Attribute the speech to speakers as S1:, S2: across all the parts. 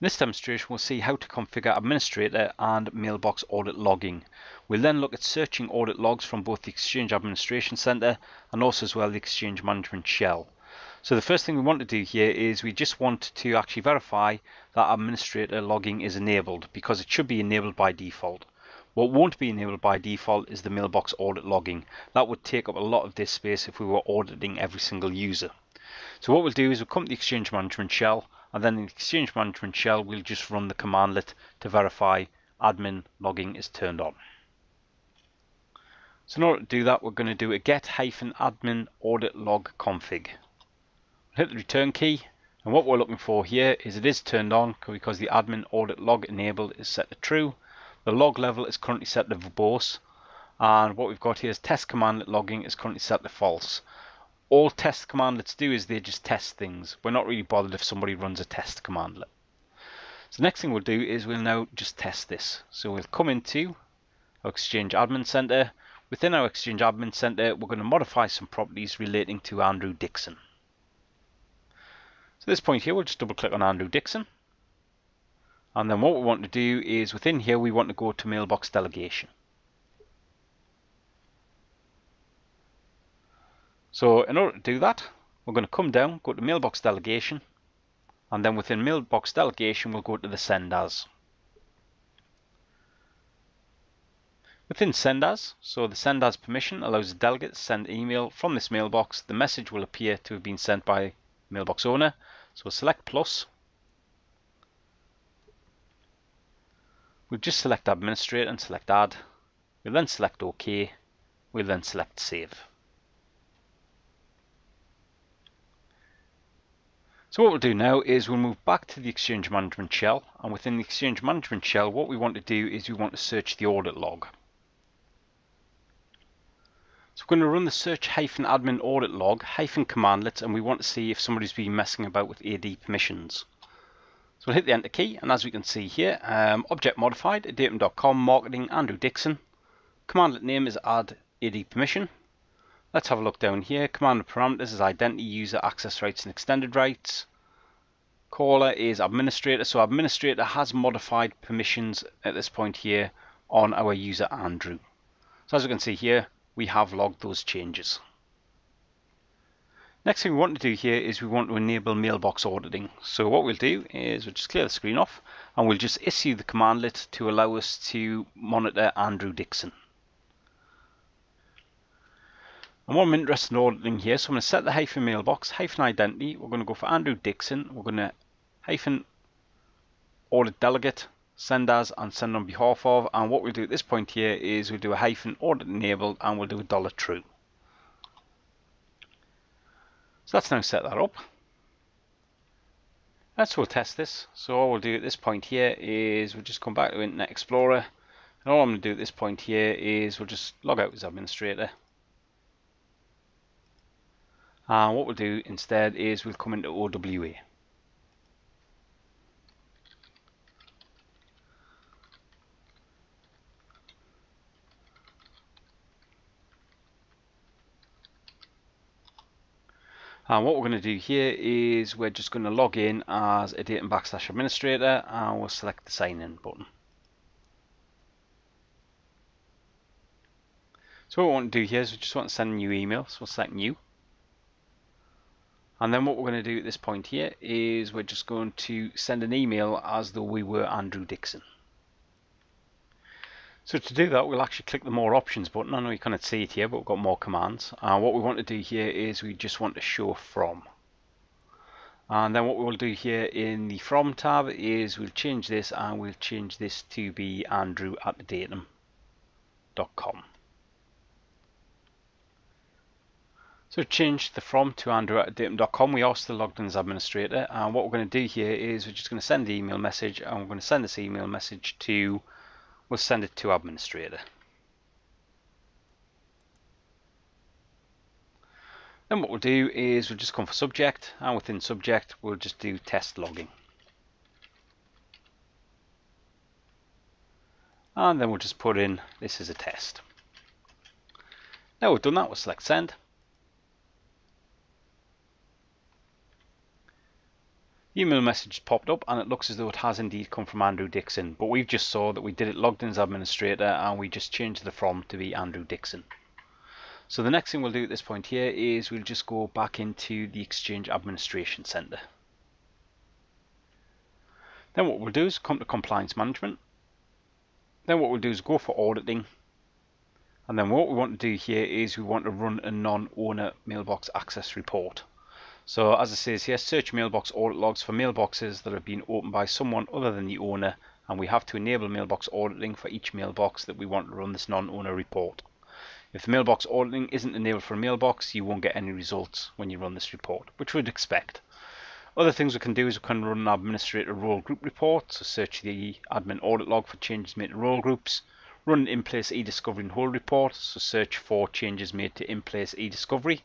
S1: In this demonstration we'll see how to configure administrator and mailbox audit logging. We'll then look at searching audit logs from both the Exchange Administration Center and also as well the Exchange Management Shell. So the first thing we want to do here is we just want to actually verify that administrator logging is enabled because it should be enabled by default. What won't be enabled by default is the mailbox audit logging. That would take up a lot of disk space if we were auditing every single user. So what we'll do is we'll come to the Exchange Management Shell and then in the Exchange Management Shell we'll just run the commandlet to verify admin logging is turned on. So in order to do that we're going to do a get-admin audit log config. Hit the return key and what we're looking for here is it is turned on because the admin audit log enabled is set to true. The log level is currently set to verbose and what we've got here is test commandlet logging is currently set to false all test commandlets do is they just test things. We're not really bothered if somebody runs a test commandlet. So the next thing we'll do is we'll now just test this. So we'll come into our Exchange Admin Center. Within our Exchange Admin Center, we're going to modify some properties relating to Andrew Dixon. So this point here, we'll just double click on Andrew Dixon. And then what we want to do is within here, we want to go to mailbox delegation. So in order to do that, we're going to come down, go to mailbox delegation, and then within mailbox delegation, we'll go to the send as. Within send as, so the send as permission allows the delegate to send email from this mailbox. The message will appear to have been sent by mailbox owner. So we'll select plus. We'll just select administrator and select add. We'll then select OK. We'll then select save. So what we'll do now is we'll move back to the Exchange Management Shell and within the Exchange Management Shell what we want to do is we want to search the audit log. So we're going to run the search hyphen admin audit log hyphen commandlet and we want to see if somebody's been messing about with AD permissions. So we'll hit the enter key and as we can see here um, object modified datum.com marketing Andrew Dixon commandlet name is add AD permission Let's have a look down here. Command parameters is identity, user, access rights, and extended rights. Caller is administrator. So administrator has modified permissions at this point here on our user Andrew. So as you can see here, we have logged those changes. Next thing we want to do here is we want to enable mailbox auditing. So what we'll do is we'll just clear the screen off and we'll just issue the commandlet to allow us to monitor Andrew Dixon. And what I'm interested in auditing here, so I'm going to set the hyphen mailbox, hyphen identity. We're going to go for Andrew Dixon. We're going to hyphen audit delegate, send as and send on behalf of. And what we'll do at this point here is we'll do a hyphen audit enabled and we'll do a dollar true. So let's now set that up. Let's we'll test this. So all we'll do at this point here is we'll just come back to Internet Explorer. And all I'm going to do at this point here is we'll just log out as administrator. And what we'll do instead is we'll come into OWA. And what we're going to do here is we're just going to log in as Adatum backslash administrator and we'll select the sign in button. So what we want to do here is we just want to send a new email. So we'll select new. And then what we're going to do at this point here is we're just going to send an email as though we were Andrew Dixon. So to do that, we'll actually click the More Options button. I know you cannot see it here, but we've got more commands. And what we want to do here is we just want to show From. And then what we'll do here in the From tab is we'll change this and we'll change this to be Andrew at datum.com. So change the from to andrew at datum.com. We are still logged in as administrator. And what we're going to do here is we're just going to send the email message and we're going to send this email message to, we'll send it to administrator. Then what we'll do is we'll just come for subject and within subject we'll just do test logging. And then we'll just put in this is a test. Now we've done that, we'll select send. Email message popped up and it looks as though it has indeed come from Andrew Dixon but we've just saw that we did it logged in as administrator and we just changed the from to be Andrew Dixon. So the next thing we'll do at this point here is we'll just go back into the Exchange Administration Center then what we'll do is come to Compliance Management. Then what we'll do is go for auditing. And then what we want to do here is we want to run a non-owner mailbox access report so as it says here, search mailbox audit logs for mailboxes that have been opened by someone other than the owner and we have to enable mailbox auditing for each mailbox that we want to run this non-owner report. If the mailbox auditing isn't enabled for a mailbox, you won't get any results when you run this report, which we'd expect. Other things we can do is we can run an administrator role group report, so search the admin audit log for changes made to role groups, run an in-place e-discovery and hold report, so search for changes made to in-place e-discovery,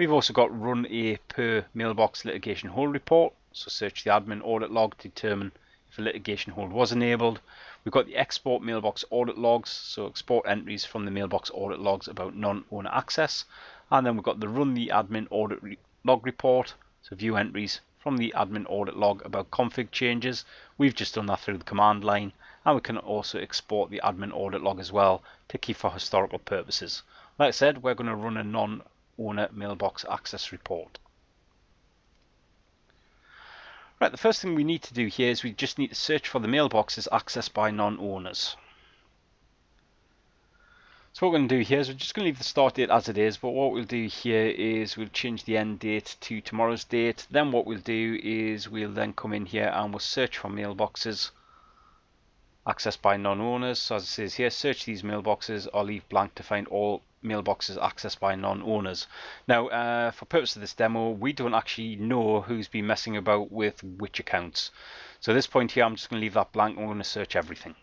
S1: We've also got run a per mailbox litigation hold report. So search the admin audit log to determine if a litigation hold was enabled. We've got the export mailbox audit logs, so export entries from the mailbox audit logs about non-owner access. And then we've got the run the admin audit re log report, so view entries from the admin audit log about config changes. We've just done that through the command line. And we can also export the admin audit log as well to keep for historical purposes. Like I said, we're going to run a non owner mailbox access report. Right, the first thing we need to do here is we just need to search for the mailboxes accessed by non-owners. So what we're going to do here is we're just going to leave the start date as it is, but what we'll do here is we'll change the end date to tomorrow's date. Then what we'll do is we'll then come in here and we'll search for mailboxes accessed by non-owners. So as it says here, search these mailboxes or leave blank to find all mailboxes accessed by non-owners. Now, uh, for purpose of this demo, we don't actually know who's been messing about with which accounts. So at this point here, I'm just going to leave that blank and we're going to search everything.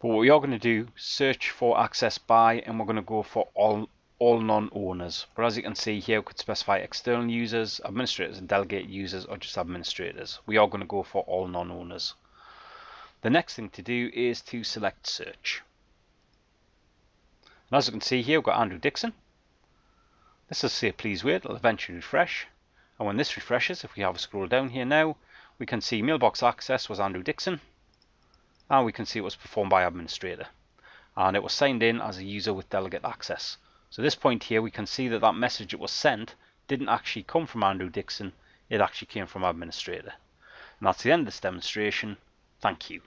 S1: But what we are going to do, search for access by, and we're going to go for all all non-owners. But as you can see here, we could specify external users, administrators and delegate users, or just administrators. We are going to go for all non-owners. The next thing to do is to select search. And as you can see here, we've got Andrew Dixon. This will say please wait, it'll eventually refresh. And when this refreshes, if we have a scroll down here now, we can see mailbox access was Andrew Dixon. And we can see it was performed by administrator. And it was signed in as a user with delegate access. So this point here, we can see that that message that was sent didn't actually come from Andrew Dixon, it actually came from administrator. And that's the end of this demonstration. Thank you.